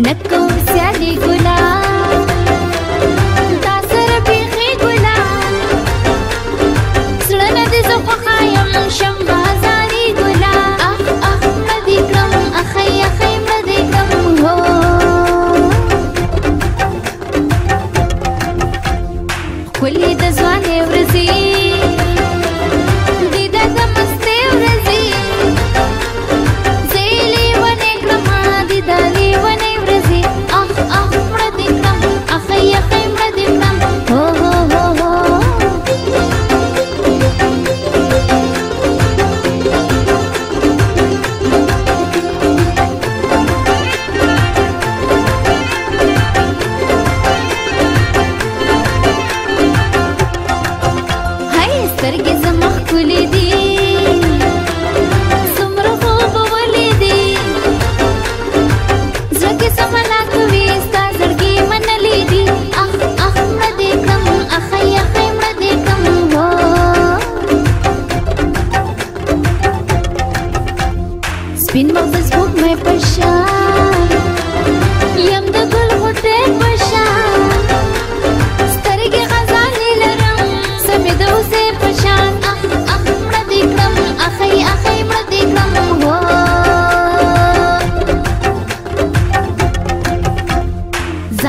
नको स्याली गुलाब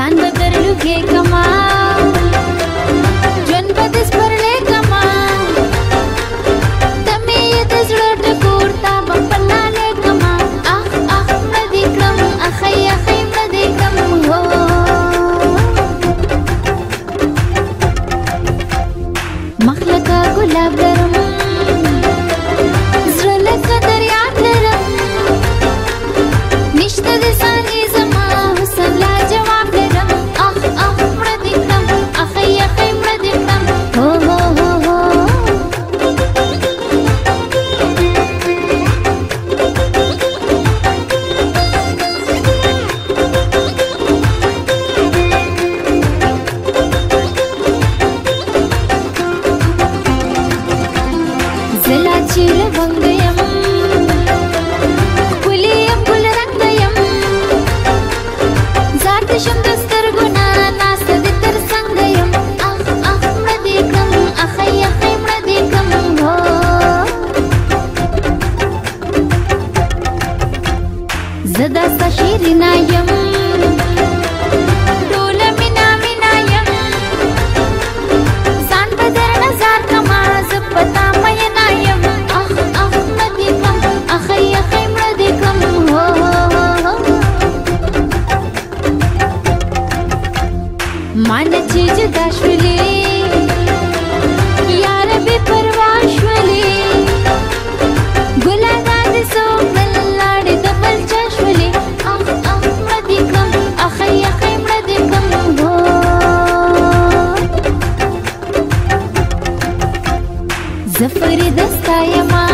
ځان به درلوږې کما ژوند به دې سپرلی کما ته مې یې د زړه ټکور تا به په نالې کما اخ اخ مړه دې کړم اخی اخی مړه دې کړم هو مخ لکه ګلاب لرم زړه لکه دریاب لرم نشته دې څانګې विनायम् مانه چې جدا شولې یاره به پر زفر دستا یما